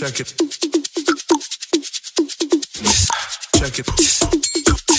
Check it. Check it.